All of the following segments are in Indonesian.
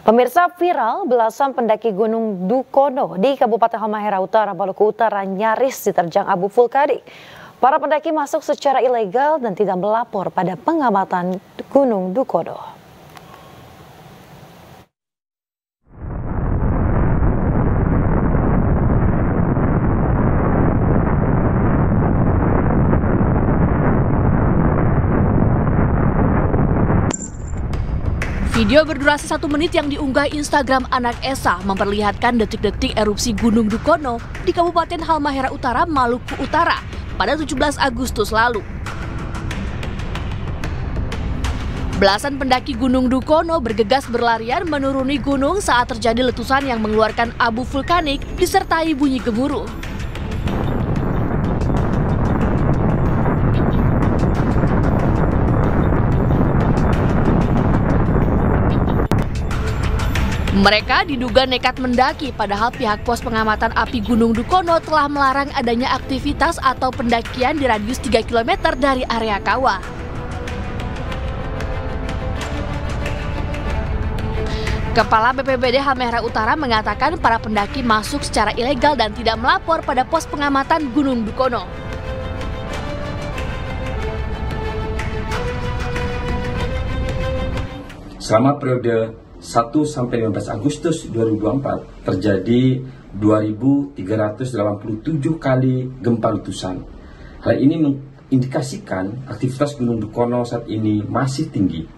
Pemirsa viral belasan pendaki Gunung Dukono di Kabupaten Halmahera Utara, Maluku Utara nyaris diterjang abu vulkanik. Para pendaki masuk secara ilegal dan tidak melapor pada pengamatan Gunung Dukono. Video berdurasi satu menit yang diunggah Instagram anak Esa memperlihatkan detik-detik erupsi Gunung Dukono di Kabupaten Halmahera Utara, Maluku Utara pada 17 Agustus lalu. Belasan pendaki Gunung Dukono bergegas berlarian menuruni gunung saat terjadi letusan yang mengeluarkan abu vulkanik disertai bunyi gemuruh. Mereka diduga nekat mendaki padahal pihak pos pengamatan api Gunung Dukono telah melarang adanya aktivitas atau pendakian di radius 3 km dari area kawah. Kepala BPBD Halmahera Utara mengatakan para pendaki masuk secara ilegal dan tidak melapor pada pos pengamatan Gunung Dukono. Selama periode 1 sampai 15 Agustus 2024 terjadi 2.387 kali gempa letusan. Hal ini mengindikasikan aktivitas Gunung Dukono saat ini masih tinggi.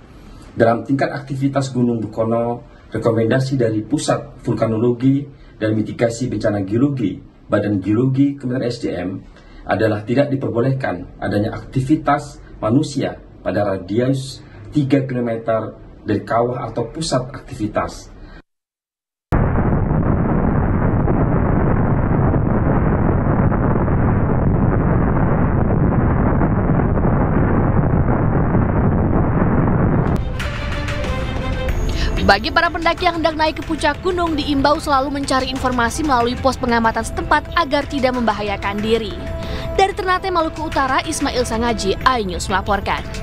Dalam tingkat aktivitas Gunung Dukono, rekomendasi dari Pusat Vulkanologi dan Mitigasi Bencana Geologi Badan Geologi Kementerian SDM adalah tidak diperbolehkan adanya aktivitas manusia pada radius 3 km dari kawah atau pusat aktivitas. Bagi para pendaki yang hendak naik ke puncak gunung, diimbau selalu mencari informasi melalui pos pengamatan setempat agar tidak membahayakan diri. Dari Ternate, Maluku Utara, Ismail Sangaji, iNews melaporkan.